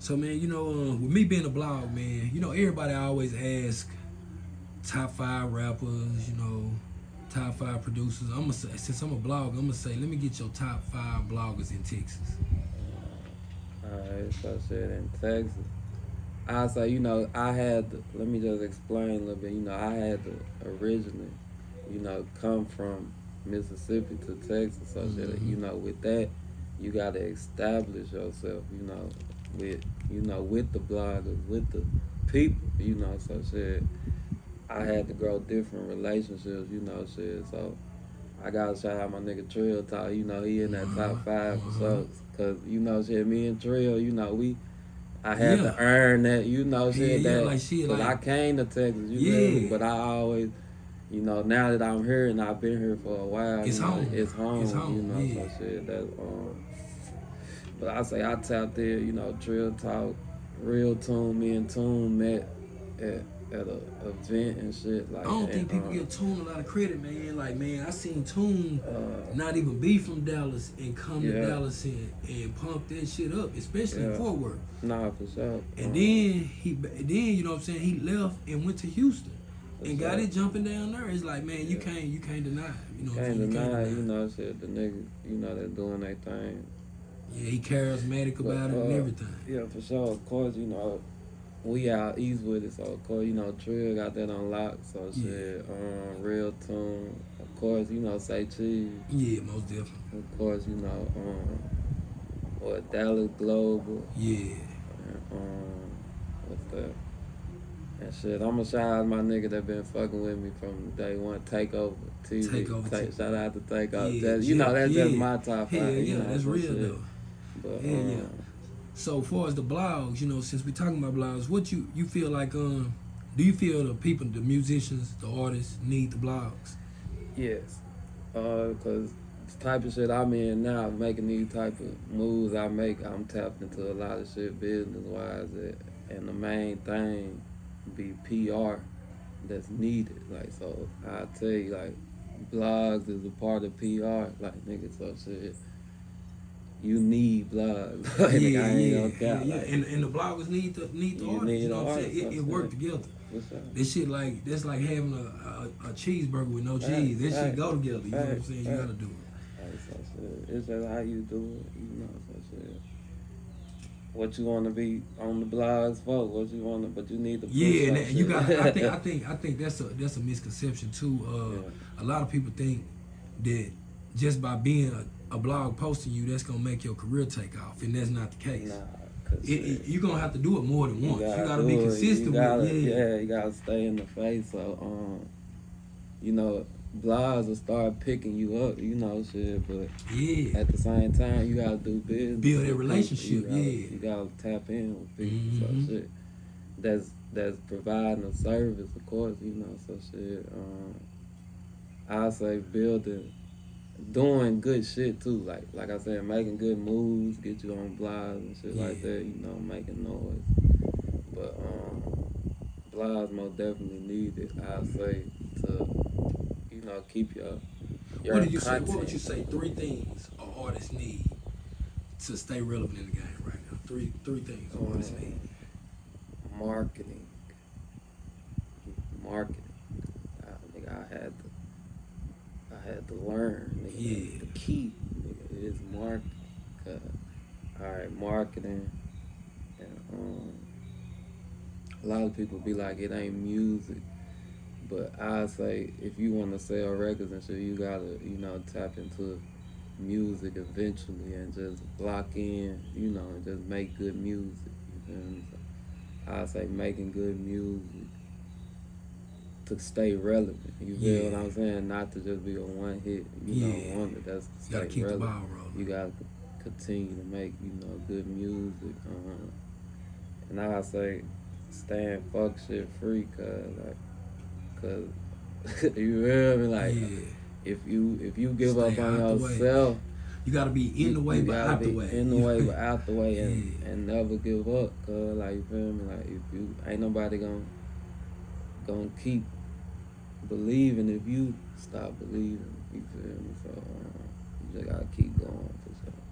So man, you know, uh, with me being a blog, man, you know, everybody always ask top five rappers, you know, top five producers. I'm gonna say since I'm a blog, I'm gonna say let me get your top five bloggers in Texas. Alright, so shit in Texas. I say, you know, I had to, let me just explain a little bit. You know, I had to originally, you know, come from Mississippi to Texas. So that, Mhm. you know, with that, you got to establish yourself, you know, with, you know, with the bloggers, with the people, you know. So shit, I had to grow different relationships, you know, shit. So I gotta shout out my nigga Trill Talk. You know, he in that top Mhm, five for mhm. Cause you know, shit, me and Trill, you know, we, I had Yeah. to earn that, you know, shit. Yeah, yeah, that, like shit, like- I came to Texas, you? Yeah. But I always, you know, now that I'm here and I've been here for a while, It's you know, home. It's home. It's home, You know, yeah. so shit. That um. But I say I tapped in, you know, Trill Talk, Real Tune. Me and Tune met at at a event and shit. Like I don't and, think people um, give Tune a lot of credit, man. Like, man, I seen Tune Uh, not even be from Dallas and come to Dallas and, and pump that shit up, especially Yeah. Fort Worth. Nah, for sure. And Um, then he, then you know what I'm saying, he left and went to Houston and got it jumping down there. It's like, man, you Yeah. can't, you can't deny it. You know what I'm Can't deny, you know, shit, the niggas, you know, they're doing their thing. Yeah, he charismatic But, about it and uh, everything. Yeah, for sure. Of course, you know, we out east with it, so of course, you know, Trill got that unlocked, lock. So Yeah. shit, um, real tune. Of course, you know, say cheese. Yeah, most definitely. Of course, you know, um, what Dallas Global. Yeah. And, um, what's that? And shit, I'ma shout out my nigga that been fucking with me from day one. Takeover TV. Takeover Take, TV. shout out to Takeover. Yeah, Just- you know, that's yeah, just my top five. Yeah, you yeah, know, that's real shit. though. But, Yeah, um, yeah. So far as the blogs, you know, since we talking about blogs, what you you feel like? Um, do you feel the people, the musicians, the artists need the blogs? Yes, uh, cause the type of shit I'm in now, making these type of moves I make, I'm tapped into a lot of shit business wise, and the main thing be PR that's needed. Like so, I tell you, like blogs is a part of PR. Like niggas, so shit. You need blogs. like, nigga, I gonna yeah, yeah. Like, And and the bloggers need the need the artists. need you know what I'm saying? It, it that's work together. This shit like that's like having a, a, a cheeseburger with no Right, cheese. This shit go together. You know what I'm saying? You gotta do it. Like, so shit, it's just how you do it, you know. So shit. What you want to be on the blogs for? What you want to, but you need to. Yeah, and that that- you got. I think I think I think that's a that's a misconception too. Uh, Yeah. A lot of people think that just by being a, a blog posting you, that's gonna make your career take off, and that's not the case. Nah, It, it, you're gonna have to do it more than once. You gotta, do be consistent gotta, with it. Yeah. yeah, you gotta stay in the face. So, um, you know, blogs will start picking you up. You know, shit, but Yeah. at the same time, you gotta do business. Build a relationship, You gotta, yeah. you gotta tap in with people. Mhm. So shit, that's that's providing a service, of course. You know, so shit. Um, I say building, doing good shit too. Like like I said, making good moves, get you on blogs and shit like that. You know, making noise. But um, blogs most definitely needed. I say to, you know, keep your your What did you say? What would you say? Three things an artist need to stay relevant in the game right now. Three three things an artist need. marketing. Marketing. I, nigga, I had to. I had to learn. Nigga, Yeah. The key nigga, is marketing. All right, marketing. And um, a lot of people be like, it ain't music. But I say, if you want to sell records and shit, you gotta, you know, tap into music eventually and just lock in, you know, and just make good music. You? So I say making good music to stay relevant. You feel Yeah. what I'm saying? Not to just be a one hit, you Yeah. know, wonder. That's to You stay gotta keep the ball rolling. You gotta continue to make, you know, good music. Um, and I say staying fuck shit free, cause like, cause you feel me? Like, yeah. if you if you give Stay up on out the way. yourself, You gotta be in the way but out the way. In the way but out the way, and, Yeah. and never give up. Cause like you feel me? Like if you ain't nobody gonna gonna keep believing if you stop believing. You feel me? So um, you just gotta keep going for sure.